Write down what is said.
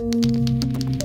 Música